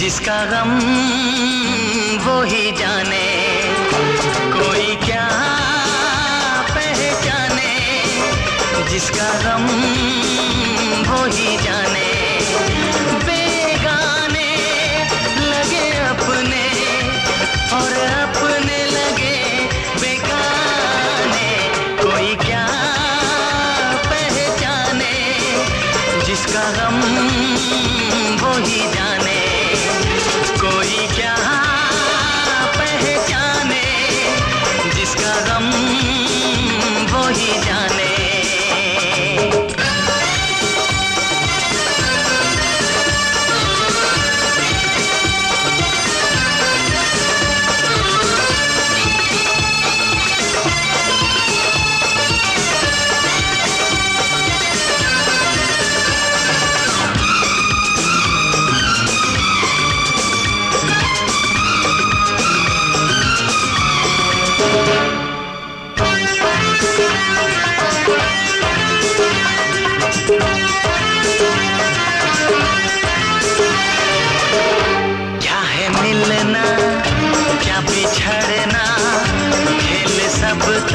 जिसका गम वो ही जाने। कोई क्या पहचाने? जिसका गम वो ही जाने। बेगाने लगे अपने, और अपने लगे बेगाने। कोई क्या पहचाने? जिसका गम वो ही जाने। மரம்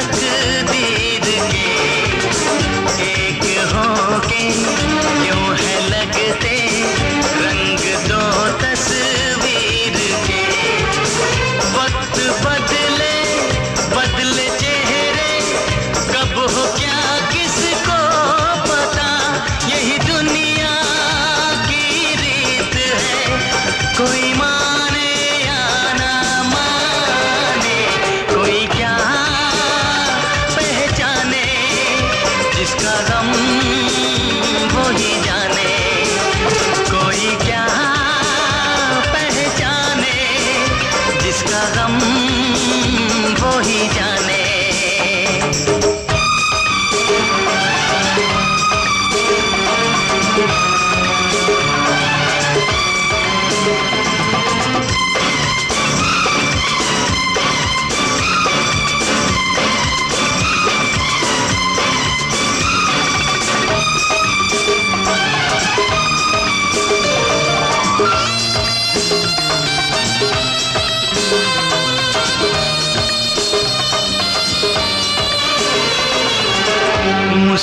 connected.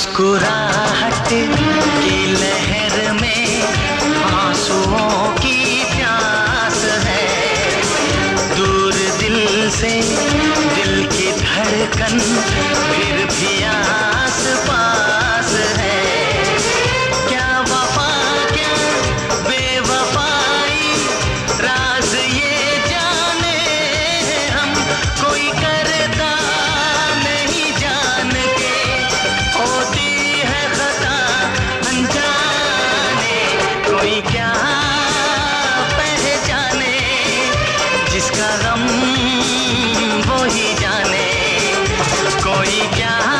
मुस्कुराहट की लहर में आंसुओं जहाँ